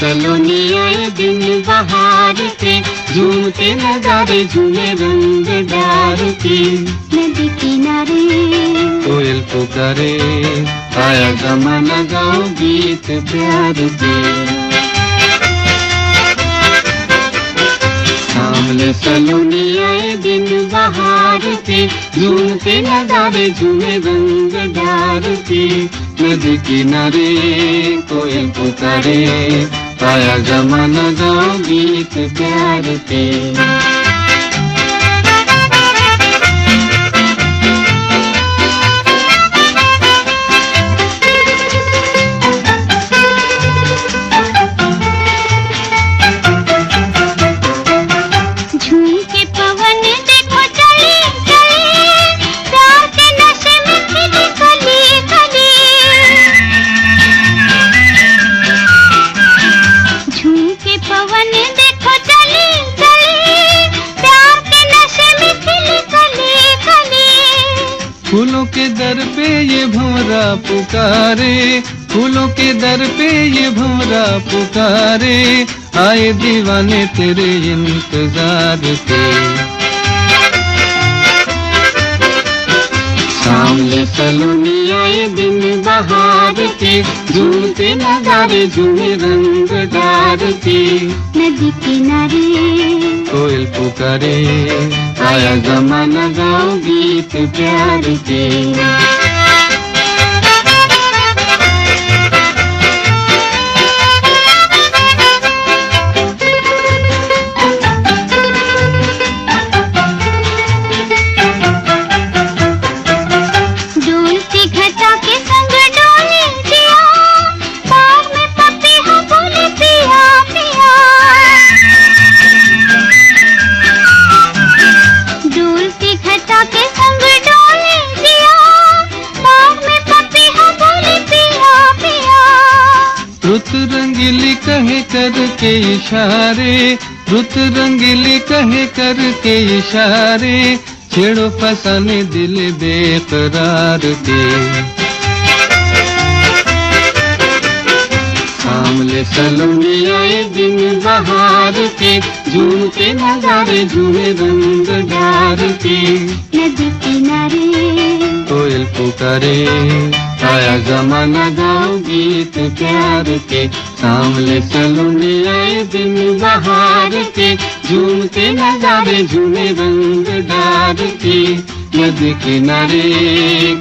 सलोनी आए दिन बहार के झूमते नजारे झूमे रंग डार के नदी किनारे। कोयल पुकारे आया जमाना गाओ गीत प्यार के सामने सलोनी आए दिन बहार के झूमते नजारे झूमे रंग डार के नदी किनारे कोयल पुकारे आया जमाना गाओ गीत प्यार के। फूलों के दर पे ये भंवरा पुकारे, फूलों के दर पे ये भंवरा पुकारे, आए दीवाने तेरे इंतज़ार के सलोनी आए दिन बहार के झूमते नजारे झूमे रंग डार के नदी किनारे कोयल पुकारे आया जमाना गाओ गीत प्यार के। रुत रंगीली कहे करके इशारे रुत रंगीली कहे करके इशारे छेड़ो फसाने दिल बेकरार के। सामने सलोनी आए दिन बहार के झूमते नजारे झूमे रंग डार के। नदी किनारे। कोयल पुकारे। आया जमाना गाओ गीत प्यार के। सामने सलोने आए दिन बहार के। झूमते नजारे झूमे रंग डार के। नदी किनारे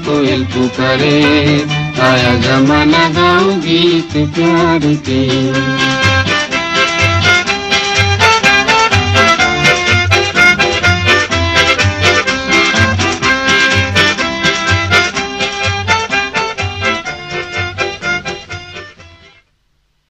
कोयल पुकारे। आया जमाना गाओ गीत प्यार के।